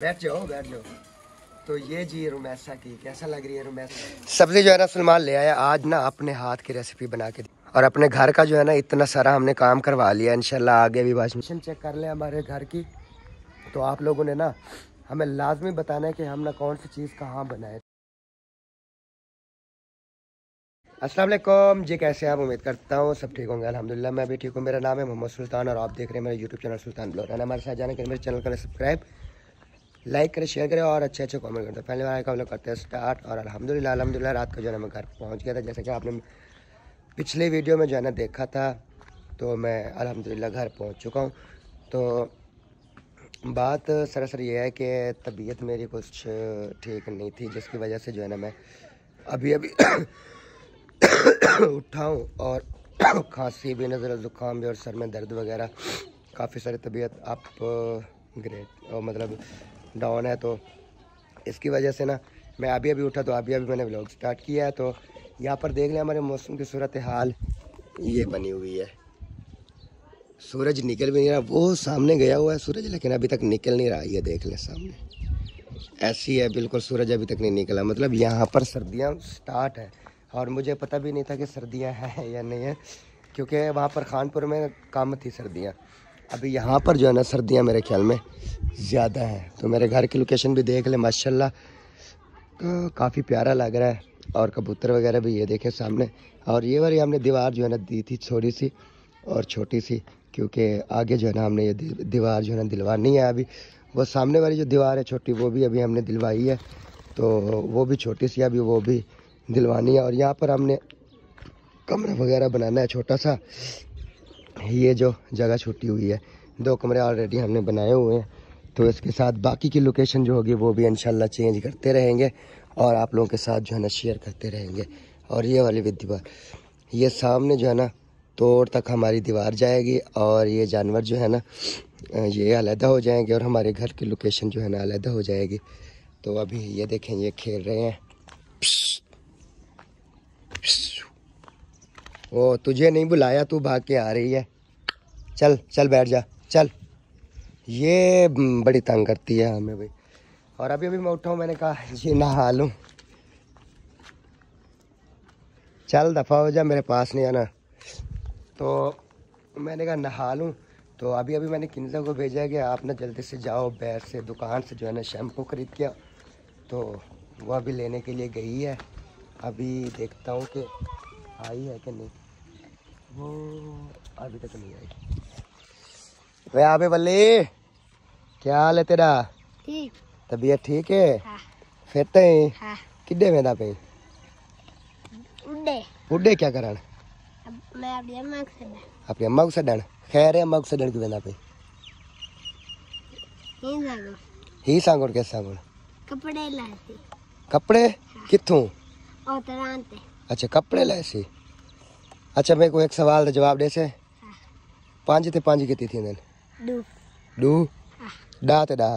बैठ जाओ बैठ जाओ। तो ये जी रुमैसा की कैसा लग रही है रुमैसा? सब्ज़ी जो है ना सलमान ले आया आज ना अपने हाथ की रेसिपी बना के। और अपने घर का जो है ना इतना सारा हमने काम करवा लिया इनशाला आगे भी वाशिंग मशीन चेक कर ले हमारे घर की। तो आप लोगों ने ना हमें लाजमी बताना है कि हमने कौन सी चीज़ कहाँ बनाए। असलम जी कैसे आप? उम्मीद करता हूँ सब ठीक होंगे अल्हम्दुलिल्लाह मैं भी ठीक हूँ। मेरा नाम है मोहम्मद सुल्तान और आप देख रहे हैं मेरे यूट्यूब चैनल सुल्तान ब्लॉग। है हमारे साथ जाने के मेरे चैनल का सब्सक्राइब। लाइक करें शेयर करें और अच्छे अच्छे कमेंट करते हैं। पहले बार हम लोग करते हैं स्टार्ट और अल्हम्दुलिल्लाह अल्हम्दुलिल्लाह रात को जो है मैं घर पहुँच गया था। जैसे कि आपने पिछले वीडियो में जो है ना देखा था तो मैं अलहमदिल्ला घर पहुँच चुका हूँ। तो बात सरासर यह है कि तबीयत मेरी कुछ ठीक नहीं थी, जिसकी वजह से जो है ना मैं अभी अभी उठा हूँ और खांसी भी, नज़र ज़ुकाम भी और सर में दर्द वगैरह, काफ़ी सारी तबीयत अप ग्रेट और मतलब डाउन है तो इसकी वजह से ना मैं अभी अभी उठा तो अभी अभी मैंने ब्लॉग स्टार्ट किया है तो यहाँ पर देख लें हमारे मौसम की सूरत हाल। ये बनी हुई है। सूरज निकल भी नहीं रहा, वो सामने गया हुआ है सूरज, लेकिन अभी तक निकल नहीं रहा। ये देख लें सामने। ऐसी है, बिल्कुल सूरज अभी तक नहीं निकला। मतलब यहाँ पर सर्दियाँ स्टार्ट है, और मुझे पता भी नहीं था कि सर्दियाँ हैं या नहीं है, क्योंकि वहाँ पर खानपुर में कम थी सर्दियाँ। अभी यहाँ पर जो है ना, सर्दियाँ मेरे ख्याल में ज़्यादा हैं। तो मेरे घर की लोकेशन भी देख लें, माशाल्लाह। काफ़ी प्यारा लग रहा है। और कबूतर वगैरह भी ये देखें सामने। और ये वाली हमने दीवार जो है ना, दी थी छोटी सी और छोटी सी, क्योंकि आगे जो है ना, हमने ये दीवार जो है ना दिलवानी है अभी। वो सामने वाली जो दीवार है छोटी, वो भी अभी हमने दिलवाई है। तो वो भी छोटी सी अभी वो भी दिलवानी है। और यहाँ पर हमने कमरा वगैरह बनाना है छोटा सा। ये जो जगह छुट्टी हुई है, दो कमरे ऑलरेडी हमने बनाए हुए हैं तो इसके साथ बाकी की लोकेशन जो होगी वो भी इंशाल्लाह चेंज करते रहेंगे और आप लोगों के साथ जो है ना शेयर करते रहेंगे। और ये वाली भी दीवार, ये सामने जो है ना तोड़ तक हमारी दीवार जाएगी और ये जानवर जो है ना, ये अलहदा हो जाएँगे और हमारे घर की लोकेशन जो है ना अलहदा हो जाएगी। तो अभी ये देखें, ये खेल रहे हैं। ओ, तुझे नहीं बुलाया, तू भाग के आ रही है। चल चल बैठ जा, चल। ये बड़ी तंग करती है हमें भाई और अभी अभी मैं उठा हूँ, मैंने कहा, ये नहा लूँ। चल, दफ़ा हो जा, मेरे पास नहीं आना। तो मैंने कहा, नहा लूँ। तो अभी अभी मैंने किन्जा को भेजा है कि आप ना जल्दी से जाओ बैर से, दुकान से जो है ना, शैम्पू ख़रीद किया तो वो अभी लेने के लिए गई है। अभी देखता हूँ कि आई है कि नहीं? वो अभी तक नहीं आई। वे आबे बल्ले क्या हाल है तेरा? ठीक। तबीयत ठीक है? हाँ। फिर तो हाँ। किड्डे में पे? उड्डे। क्या करन? मैं अपनी अम्मा को सडन अपनी अम्मा को सडन खैर है अम्मा को सडन की वेंदा पे? ही सांगो ही सांगो के सांगो कपड़े लाए कपड़े? हाँ। किथों ओ तरान ते अच्छा कपड़े लाए सी? अच्छा मेरे को एक सवाल का जवाब दे से हाँ। पाँच ते पाँच कितनी थी दू। दू? हाँ। डा ते डा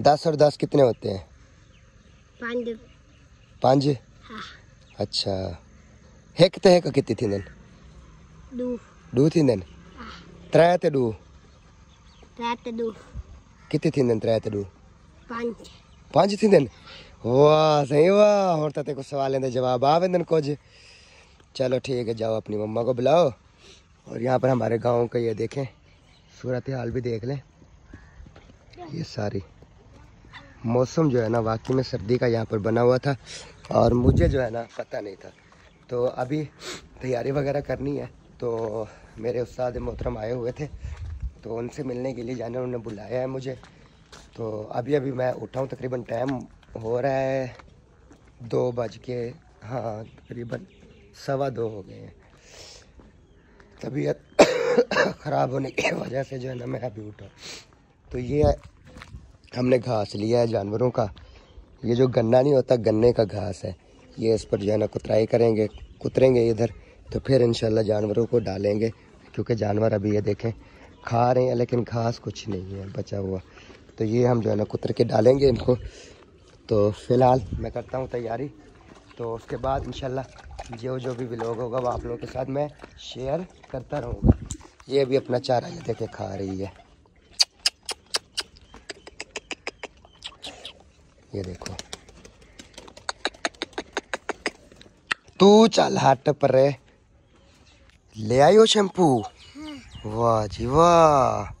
दस और दस कितने होते हैं? पाँच। पाँच? हाँ। अच्छा। हेक ते हेक कितनी थी नन दू। दू थी नन त्रै ते दू। त्रै ते दू। कितनी थी नन त्रै ते दू? पाँच। पाँच थी नन वाह, सही वाह। और तो कुछ सवाल का जवाब आ वेंदन कुछ। चलो ठीक है, जाओ अपनी मम्मा को बुलाओ। और यहाँ पर हमारे गाँव का ये देखें, सूरत हाल भी देख लें। ये सारी मौसम जो है ना, वाकई में सर्दी का यहाँ पर बना हुआ था। और मुझे जो है ना, पता नहीं था। तो अभी तैयारी वगैरह करनी है। तो मेरे उस्ताद मोहतरम आए हुए थे। तो उनसे मिलने के लिए जाने, उन्होंने बुलाया है मुझे। तो अभी अभी मैं उठाऊँ, तकरीबन टाइम हो रहा है। दो बज के हाँ तकरीबन सवा दो हो गए हैं। तबीयत ख़राब होने की वजह से जो है ना मैं अभी उठा। तो ये हमने घास लिया है जानवरों का। ये जो गन्ना नहीं होता, गन्ने का घास है। ये इस पर जो है ना कुतराई करेंगे, कुतरेंगे इधर तो फिर इंशाल्लाह जानवरों को डालेंगे, क्योंकि जानवर अभी ये देखें खा रहे हैं, लेकिन घास कुछ नहीं है, बचा हुआ। तो ये हम जो है ना कुतर के डालेंगे इनको। तो फ़िलहाल मैं करता हूँ तैयारी। तो उसके बाद इन जो जो भी लोग होगा वो आप लोगों के साथ मैं शेयर करता रहूँगा। ये भी अपना चारा ये देखे खा रही है। ये देखो। तू चल हट पर ले आई हो शैम्पू। वाह जी वाह।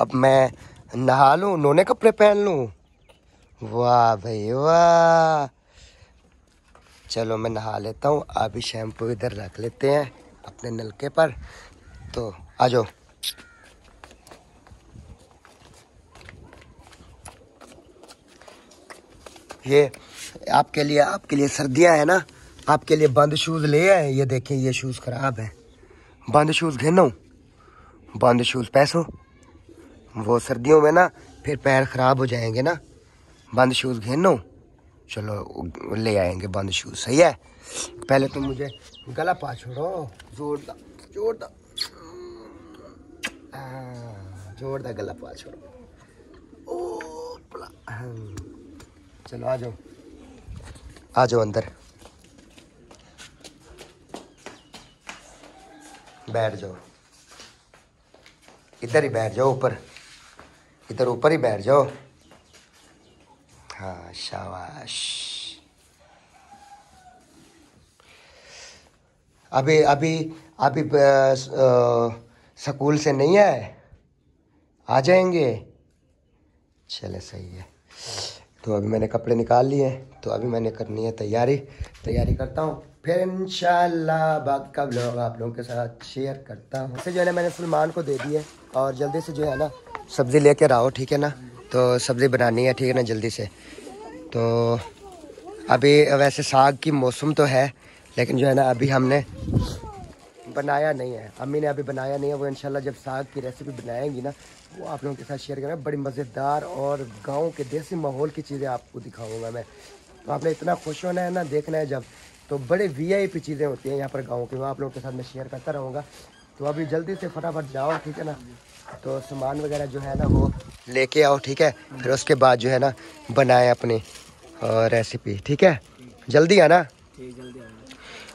अब मैं नहा लूँ, नोने कपड़े पहन लूँ। वाह भाई, वाह। चलो मैं नहा लेता हूँ अभी शैम्पू इधर रख लेते हैं अपने नलके पर। तो आ जाओ। ये आपके लिए आपके लिए सर्दियाँ है ना, आपके लिए बंद शूज़ ले आए ये देखें, ये शूज़ ख़राब है। बंद शूज़ घेनो बंद शूज़ पैसों? वो सर्दियों में ना, फिर पैर ख़राब हो जाएँगे ना। बंद शूज़ घेनो? चलो, ले आएँगे बंद शूज़, सही है? पहले तुम तो मुझे गला पा छोड़ो। जोरदार जोरदार। ज़ोर दा गला पा छोड़ो। ओ चलो, आ जाओ। आ जाओ अंदर। बैठ जाओ। इधर ही बैठ जाओ, ऊपर। इधर ऊपर ही बैठ जाओ। शाबाश अभी अभी अभी स्कूल से नहीं आए? आ जाएँगे? चले, सही है। तो अभी मैंने कपड़े निकाल लिए तो अभी मैंने करनी है तैयारी। तैयारी करता हूँ। फिर इंशाल्लाह बाकी का ब्लॉग आप लोगों के साथ शेयर करता हूँ। जो है ना, मैंने सलमान को दे दिए, और जल्दी से जो है ना, सब्ज़ी लेकर आओ, ठीक है ना? तो सब्ज़ी बनानी है, ठीक है ना, जल्दी से। तो अभी वैसे साग की मौसम तो है, लेकिन जो है ना, अभी हमने बनाया नहीं है। अम्मी ने अभी बनाया नहीं है, वो इंशाल्लाह जब साग की रेसिपी बनाएँगी ना, वो आप लोगों के साथ शेयर करें बड़ी मज़ेदार और गाँव के देसी माहौल की चीज़ें आपको दिखाऊँगा मैं। तो आपने इतना खुश होना है ना, देखना है जब। तो बड़े वीआईपी चीज़ें होती हैं यहाँ पर गाँव की, वो आप लोगों के साथ मैं शेयर करता रहूँगा। तो अभी जल्दी से फटाफट जाओ, ठीक है ना? तो सामान वगैरह जो है ना, वो लेके आओ ठीक है? फिर उसके बाद जो है ना बनाए अपनी रेसिपी ठीक है? जल्दी आना।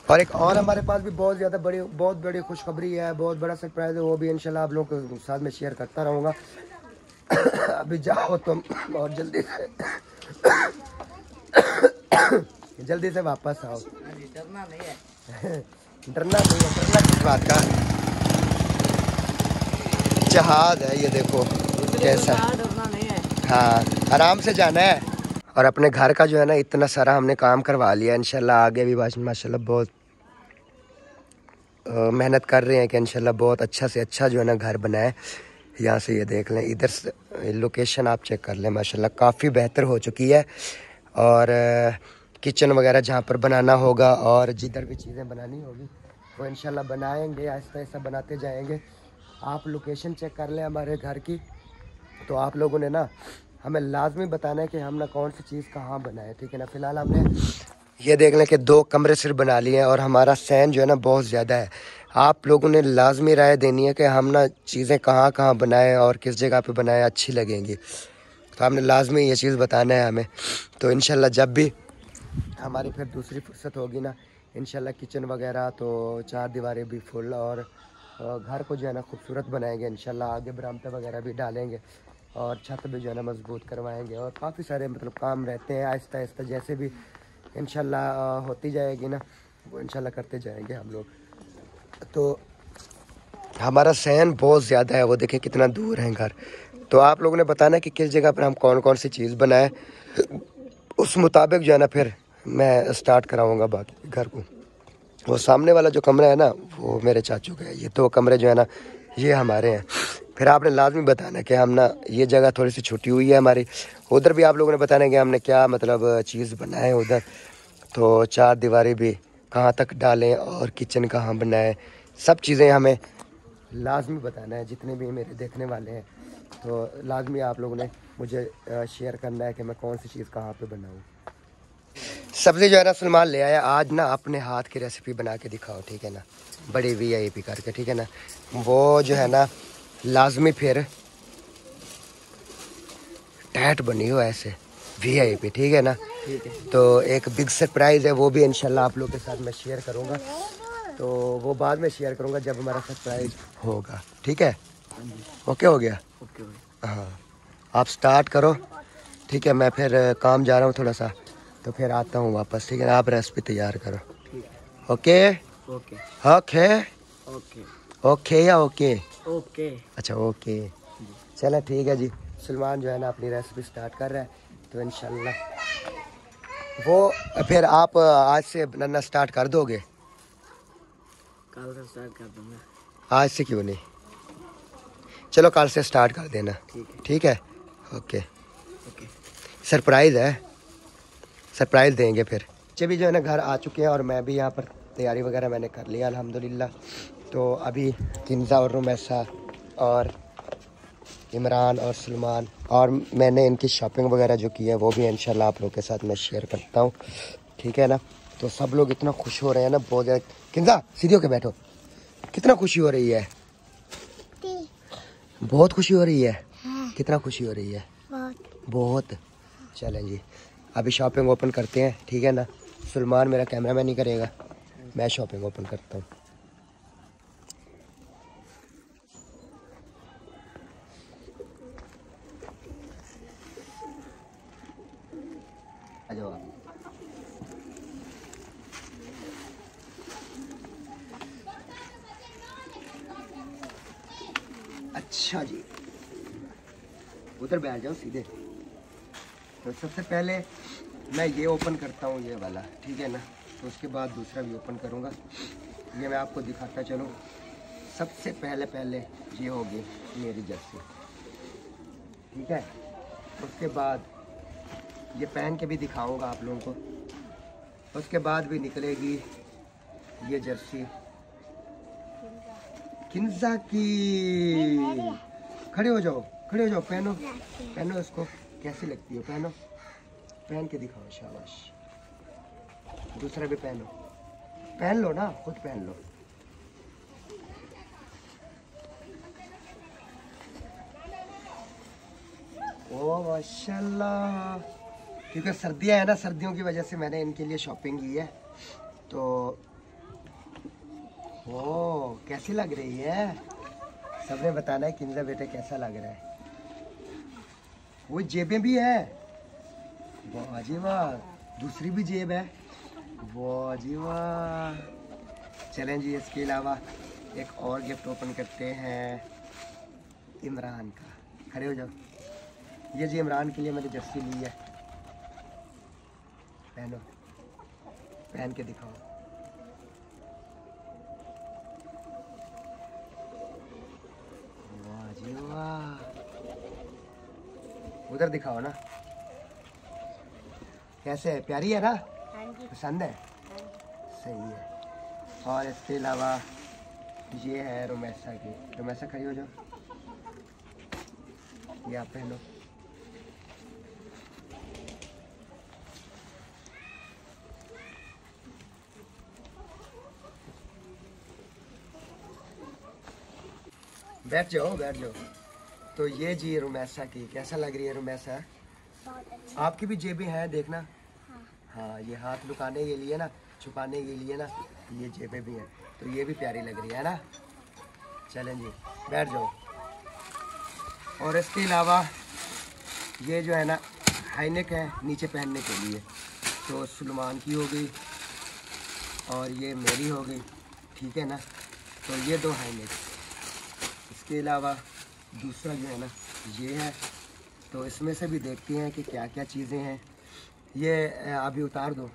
और एक और हमारे पास भी बहुत ज़्यादा बड़ी बहुत बड़ी खुशखबरी है बहुत बड़ा सरप्राइज़ है वो भी इंशाल्लाह आप लोगों के साथ में शेयर करता रहूँगा। अभी जाओ तुम और जल्दी से। जल्दी से वापस आओ। डरना नहीं है। डरना नहीं है डरना किस बात का? जहाज़ है ये देखो कैसा। हाँ। आराम से जाना है। और अपने घर का जो है ना इतना सारा हमने काम करवा लिया इनशाला आगे भी माशाल्लाह बहुत मेहनत कर रहे हैं कि इनशाला बहुत अच्छा से अच्छा जो है ना घर बनाए। यहाँ से ये देख लें इधर से लोकेशन आप चेक कर लें माशाल्लाह काफ़ी बेहतर हो चुकी है। और किचन वगैरह जहाँ पर बनाना होगा और जिधर भी चीज़ें बनानी होगी वो इनशाला बनाएँगे ऐसा ऐसा बनाते जाएँगे। आप लोकेशन चेक कर लें हमारे घर की। तो आप लोगों ने ना, हमें लाजमी बताना है कि हम ना कौन सी चीज़ कहाँ बनाए, ठीक है ना? फ़िलहाल हमने ये देख लें कि दो कमरे सिर्फ़ बना लिए हैं और हमारा सैन जो है ना बहुत ज़्यादा है। आप लोगों ने लाजमी राय देनी है कि हम ना चीज़ें कहाँ कहाँ बनाएँ और किस जगह पे बनाएँ, अच्छी लगेंगी। तो आपने लाजमी ये चीज़ बताना है हमें। तो इन जब भी हमारी फिर दूसरी फुर्सत होगी ना इन किचन वगैरह तो चार दीवारें भी फुल और घर को जो है ना खूबसूरत बनाएँगे इन आगे बरामदा वगैरह भी डालेंगे और छत भी जो है ना मज़बूत करवाएँगे और काफ़ी सारे मतलब काम रहते हैं, आहिस्ता आहिस्ता जैसे भी इन होती जाएगी ना, वो इन करते जाएँगे हम लोग। तो हमारा सहन बहुत ज़्यादा है, वो देखें कितना दूर है घर। तो आप लोगों ने बताना कि किस जगह पर हम कौन कौन सी चीज़ बनाए। उस मुताबिक जो है ना फिर मैं स्टार्ट कराऊँगा बाकी घर को। वो सामने वाला जो कमरा है ना, वो मेरे चाचू का है। ये दो कमरे जो है ना, ये हमारे हैं। फिर आपने लाजमी बताना कि हम ना, ये जगह थोड़ी सी छुट्टी हुई है हमारी। उधर भी आप लोगों ने बताना कि हमने क्या मतलब चीज़ बनाए उधर। तो चार दीवारी भी कहाँ तक डालें और किचन कहाँ बनाए, सब चीज़ें हमें लाजमी बताना है, जितने भी मेरे देखने वाले हैं। तो लाजमी आप लोगों ने मुझे शेयर करना है कि मैं कौन सी चीज़ कहाँ पे बनाऊँ। सब्ज़ी जो है ना सलमान ले आया आज ना अपने हाथ की रेसिपी बना के दिखाओ ठीक है ना? बड़ी वी आई पी करके ठीक है ना? वो जो है ना लाजमी फिर टैट बनी हो ऐसे वी आई पी ठीक है ना? तो एक बिग सरप्राइज़ है वो भी इनशाला आप लोग के साथ मैं शेयर करूँगा। तो वो बाद में शेयर करूँगा जब हमारा सरप्राइज़ होगा ठीक है? ओके हो गया? हाँ। आप स्टार्ट करो ठीक है? मैं फिर काम जा रहा हूँ थोड़ा सा। तो फिर आता हूँ वापस ठीक है? आप रेसिपी तैयार करो। Okay? Okay. Okay okay. Okay या ओके? ओके। अच्छा ओके। चलो ठीक है जी। सलमान जो है ना अपनी रेसिपी स्टार्ट कर रहा है। तो इनशाला वो फिर आप आज से बनना स्टार्ट कर दोगे? कल से स्टार्ट कर दूँगा। आज से क्यों नहीं? चलो कल से स्टार्ट कर देना। ठीक है। ठीक है? ओके। ओके। सरप्राइज़ है? सरप्राइज़ देंगे फिर। भी जो है ना घर आ चुके हैं और मैं भी यहाँ पर तैयारी वगैरह मैंने कर लिया अल्हम्दुलिल्लाह। तो अभी किन्जा और रुमैसा और इमरान और सलमान और मैंने इनकी शॉपिंग वगैरह जो की है वो भी इंशाल्लाह आप लोगों के साथ मैं शेयर करता हूँ। ठीक है ना? तो सब लोग इतना खुश हो रहे हैं ना बहुत ज़्यादा। किन्जा सीधी होके बैठो। कितना खुशी हो रही है? बहुत खुशी हो रही है? कितना खुशी हो रही है? बहुत। चलें जी। अभी शॉपिंग ओपन करते हैं, ठीक है ना? सलमान मेरा कैमरा मैन नहीं करेगा। मैं शॉपिंग ओपन करता हूँ। अच्छा जी। उधर बैठ जाओ सीधे। तो सबसे पहले मैं ये ओपन करता हूँ ये वाला, ठीक है ना? तो उसके बाद दूसरा भी ओपन करूँगा। ये मैं आपको दिखाता चलूँ। सबसे पहले पहले ये होगी मेरी जर्सी, ठीक है? उसके बाद ये पहन के भी दिखाऊँगा आप लोगों को। उसके बाद भी निकलेगी ये जर्सी। किन्जा की। खड़े हो जाओ, खड़े हो जाओ, पहनो पहनो इसको। कैसी लगती है? पहनो। पहन के दिखाओ, शाबाश। दूसरा भी पहनो। पहन लो ना, खुद पहन लो। ओ, माशाल्लाह। क्योंकि सर्दियाँ है ना, सर्दियों की वजह से मैंने इनके लिए शॉपिंग की है। तो ओ, कैसी लग रही है? सबने बताना है किन्जा बेटे कैसा लग रहा है। वो जेबें भी है। वाह दूसरी भी जेब है। वाह वाह। चलें जी इसके अलावा एक और गिफ्ट ओपन करते हैं। इमरान का। खड़े हो जाओ। ये जी इमरान के लिए मैंने जर्सी ली है। पहनो। पहन के दिखाओ। उधर दिखाओ ना। कैसे है? प्यारी है ना? पसंद है? सही है। और इसके अलावा ये है रोमैसा की। रोमैसा खड़ी हो जाओ। ये आप पहनो। बैठ जाओ बैठ जाओ। तो ये जी रोमैसा की कैसा लग रही है रुमैसा? आपकी भी जेबें हैं देखना। हाँ। ये हाथ लुकाने के लिए ना छुपाने के लिए ना ये जेबें भी हैं। तो ये भी प्यारी लग रही है ना? चलें जी बैठ जाओ। और इसके अलावा ये जो है ना हाईनेक है नीचे पहनने के लिए। तो सलमान की हो गई और ये मेरी हो गई ठीक है ना? तो ये दो हाईनेक इसके अलावा दूसरा जो है ना, ये है। तो इसमें से भी देखते हैं कि क्या क्या चीज़ें हैं। ये अभी उतार दो।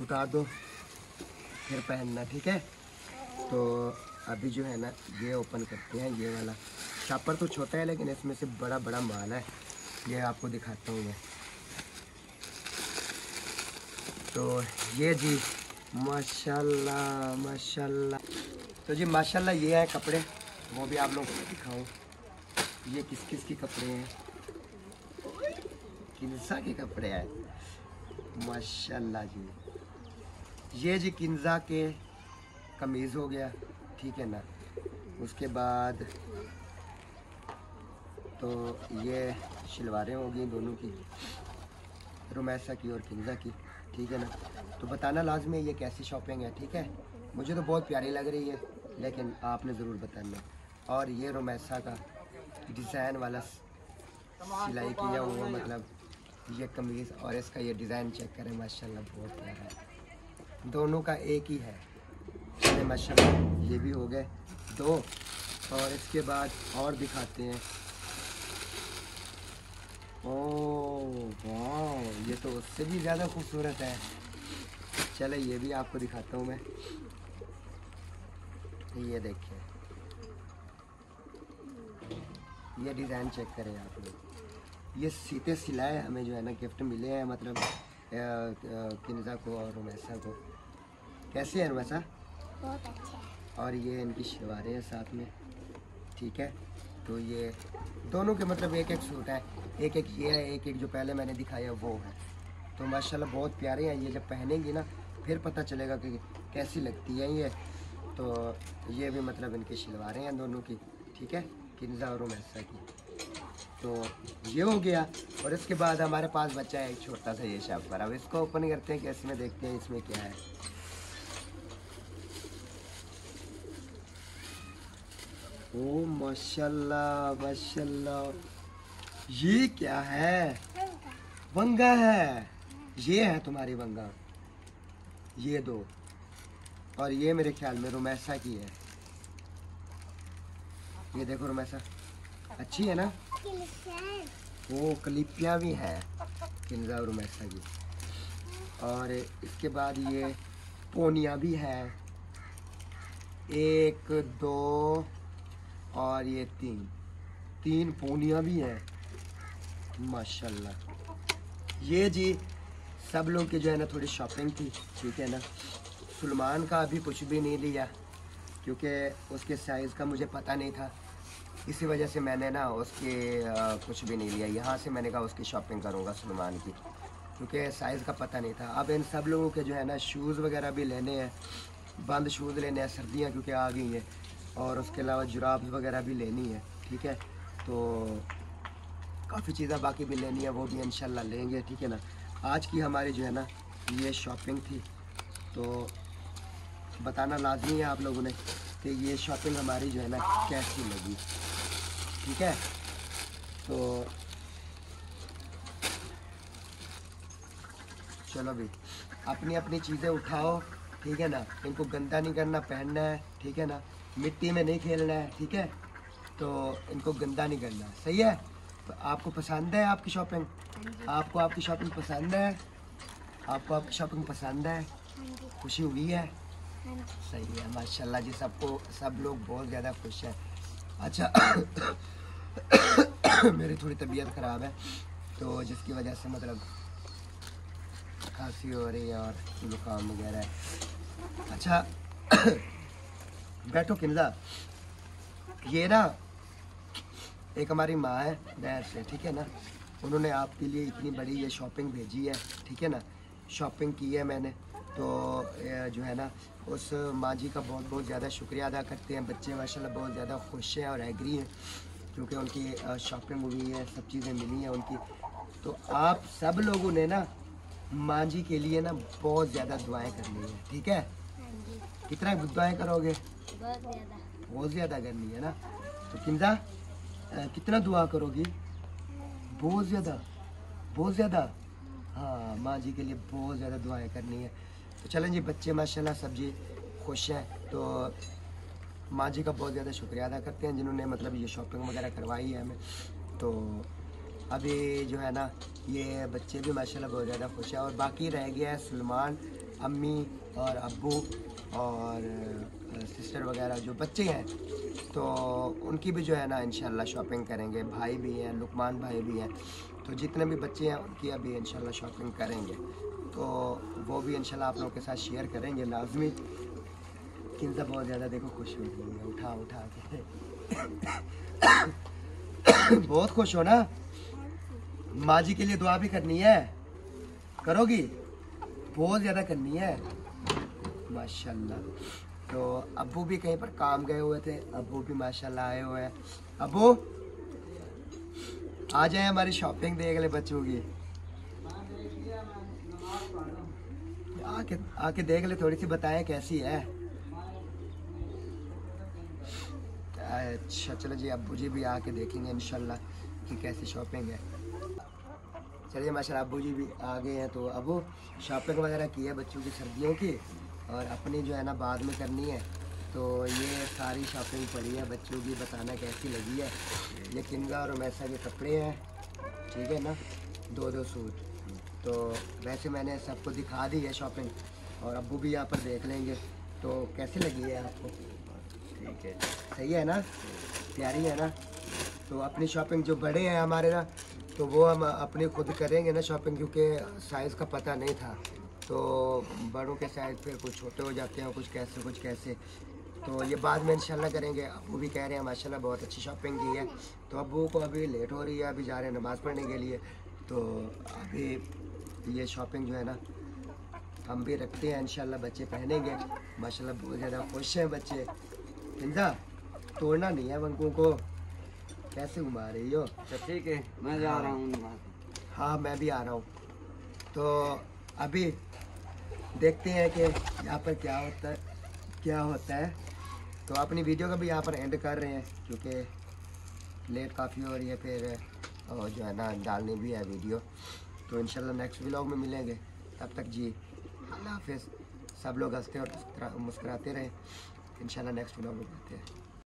उतार दो। फिर पहनना, ठीक है? तो अभी जो है ना, ये ओपन करते हैं, ये वाला। शापर तो छोटा है, लेकिन इसमें से बड़ा बड़ा माल है। ये आपको दिखाता हूँ मैं। तो ये जी, माशाल्लाह माशाल्लाह। तो जी, माशाल्लाह, ये है कपड़े। वो भी आप लोगों को दिखाऊँ ये किस किस के कपड़े हैं? किन्जा के कपड़े हैं। माशाल्लाह जी। ये जी किन्जा के कमीज़ हो गया, ठीक है ना? उसके बाद तो ये शलवारें हो गई दोनों की, रोमैसा की और किन्जा की, ठीक है ना? तो बताना लाजमी ये कैसी शॉपिंग है, ठीक है? मुझे तो बहुत प्यारी लग रही है, लेकिन आपने ज़रूर बताना। और ये रोमैसा का डिज़ाइन वाला सिलाई किया हुआ मतलब ये कमीज़ और इसका ये डिज़ाइन चेक करें, माशाल्लाह बहुत प्यारा है। दोनों का एक ही है। चले, माशाल्लाह, ये भी हो गए दो। और इसके बाद और दिखाते हैं। ओ वाह ये तो उससे भी ज़्यादा खूबसूरत है। चले, ये भी आपको दिखाता हूँ मैं। ये देखिए। ये डिज़ाइन चेक करें आप लोग। ये सीते सिलाए हमें जो है ना गिफ्ट मिले हैं मतलब किन्जा को और रुमैसा को। कैसे हैं रुमैसा बहुत अच्छा और ये इनकी शलवारें हैं साथ में। ठीक है? तो ये दोनों के मतलब एक एक सूट है। एक एक ये है एक एक जो पहले मैंने दिखाया वो है। तो माशाल्लाह बहुत प्यारे हैं। ये जब पहनेंगी ना फिर पता चलेगा कि कैसी लगती है ये। तो ये भी मतलब इनकी शलवारें हैं दोनों की। ठीक है? किन्जा और उमैसा की। तो ये हो गया और इसके बाद हमारे पास बच्चा है एक छोटा सा ये शापर अब इसको ओपन करते हैं कि इसमें देखते हैं इसमें क्या है। ओ, माशाल्लाह माशाल्लाह। ये क्या है? वंगा है। ये है तुम्हारी वंगा। ये दो। और ये मेरे ख्याल में रोमैसा की है। ये देखो रुमैसा अच्छी है ना? वो कलिपियाँ भी हैं, किन्जा और रुमैसा की और इसके बाद ये पोनिया भी है। एक, दो और ये तीन। तीन पोनिया भी हैं। माशाल्लाह। ये जी, सब लोग की जो है ना, थोड़ी शॉपिंग थी, ठीक है ना? सलमान का अभी कुछ भी नहीं लिया। क्योंकि उसके साइज़ का मुझे पता नहीं था। इसी वजह से मैंने ना उसके कुछ भी नहीं लिया। यहाँ से मैंने कहा उसकी शॉपिंग करूँगा सलमान की। क्योंकि साइज़ का पता नहीं था। अब इन सब लोगों के जो है ना शूज़ वगैरह भी लेने हैं। बंद शूज़ लेने हैं, सर्दियाँ क्योंकि आ गई हैं। और उसके अलावा जुराब वगैरह भी लेनी है, ठीक है? तो काफ़ी चीज़ें बाकी भी लेनी है, वो भी इंशाल्लाह लेंगे, ठीक है ना? आज की हमारी जो है ना, ये शॉपिंग थी। तो बताना लाजमी है आप लोगों ने। कि ये शॉपिंग हमारी जो है ना, कैसी लगी? ठीक है? तो चलो भी अपनी अपनी चीज़ें उठाओ, ठीक है ना? इनको गंदा नहीं करना, पहनना है, ठीक है ना? मिट्टी में नहीं खेलना है, ठीक है? तो इनको गंदा नहीं करना सही है? तो आपको पसंद है आपकी शॉपिंग आपको आपकी शॉपिंग पसंद है? आपको आपकी शॉपिंग पसंद है? खुशी हुई है? सही है, माशाल्लाह जी, सबको, सब लोग बहुत ज़्यादा खुश हैं। अच्छा मेरी थोड़ी तबीयत ख़राब है तो जिसकी वजह से मतलब खांसी हो रही है और जुकाम वगैरह अच्छा बैठो किन्जा। ये ना, एक हमारी माँ है बैर से, ठीक है ना? उन्होंने आपके लिए इतनी बड़ी ये शॉपिंग भेजी है, ठीक है ना? शॉपिंग की है मैंने। तो जो है ना उस माँ जी का बहुत बहुत ज़्यादा शुक्रिया अदा करते हैं। बच्चे माशाल्लाह बहुत ज़्यादा खुश हैं और एग्री हैं क्योंकि उनकी शॉपिंग हुई है सब चीज़ें मिली हैं उनकी। तो आप सब लोगों ने ना माँ जी के लिए ना बहुत ज़्यादा दुआएँ करनी है ठीक है? कितना दुआएँ करोगे? बहुत ज़्यादा। करनी है ना? तो किंजा कितना दुआ करोगी? बहुत ज़्यादा बहुत ज़्यादा। हाँ माँ जी के लिए बहुत ज़्यादा दुआएँ करनी है। तो चलें जी, बच्चे माशाल्लाह सब जी खुश हैं। तो माँ जी का बहुत ज़्यादा शुक्रिया अदा करते हैं जिन्होंने मतलब ये शॉपिंग वगैरह करवाई है हमें। तो अभी जो है ना, ये बच्चे भी माशाल्लाह बहुत ज़्यादा खुश हैं और बाकी रह गया है सलमान, अम्मी और अबू और सिस्टर वगैरह जो बच्चे हैं। तो उनकी भी जो है ना इन शॉपिंग करेंगे। भाई भी हैं, लुकमान भाई भी हैं। तो जितने भी बच्चे हैं उनकी अभी इन शॉपिंग करेंगे। तो वो भी इन आप लोगों के साथ शेयर करेंगे लाजमी। किन बहुत ज़्यादा देखो, खुश हो गई है, उठा उठा के। बहुत खुश हो ना? माँ जी के लिए दुआ भी करनी है। करोगी? बहुत ज़्यादा करनी है। माशाल्लाह। तो अबू भी कहीं पर काम गए हुए थे, अबू भी माशाल्लाह आए हुए हैं। अबू, आ जाए हमारी शॉपिंग देख ले बच्चों की। आके आके देख ले, थोड़ी सी बताएँ कैसी है। अच्छा चलो जी अबू जी भी आके देखेंगे इनशाला कि कैसी शॉपिंग है। चलिए, माशा अबू जी भी आ गए हैं तो अबू शॉपिंग वगैरह की है बच्चों की, सर्दियों की, और अपनी जो है ना, बाद में करनी है। तो ये सारी शॉपिंग पड़ी है, बच्चों की, बताना कैसी लगी है। ये किनगा और मैसा के कपड़े हैं, ठीक है ना? दो दो सूट। तो वैसे मैंने सबको दिखा दी है शॉपिंग और अबू भी यहाँ पर देख लेंगे। तो कैसी लगी है आपको? ठीक है। सही है ना? प्यारी है ना? तो अपनी शॉपिंग जो बड़े हैं हमारे ना तो वो हम अपनी खुद करेंगे ना शॉपिंग क्योंकि साइज़ का पता नहीं था। तो बड़ों के साइज़ फिर कुछ छोटे हो जाते हैं कुछ कैसे कुछ कैसे। तो ये बाद में इंशाल्लाह करेंगे। अबू भी कह रहे हैं माशाल्लाह बहुत अच्छी शॉपिंग की है। तो अबू को अभी लेट हो रही है अभी जा रहे हैं नमाज़ पढ़ने के लिए। तो अभी ये शॉपिंग जो है ना हम भी रखते हैं इंशाल्लाह बच्चे पहनेंगे। माशाल्लाह बहुत ज़्यादा खुश हैं बच्चे। हिंदा तोड़ना नहीं है वंकों को। कैसे घुमा रही हो? तो ठीक है मैं जा रहा हूँ हाँ मैं भी आ रहा हूँ। तो अभी देखते हैं कि यहाँ पर क्या होता है क्या होता है। तो अपनी वीडियो का भी यहाँ पर एंड कर रहे हैं क्योंकि लेट काफ़ी हो रही है फिर और जो है ना डालनी भी है वीडियो। तो इन नेक्स्ट व्लॉग में मिलेंगे। तब तक जी, अल्लाह हाफिज़। सब लोग हँसते और मुस्कुराते रहें। इन नेक्स्ट व्लॉग में मिलते हैं।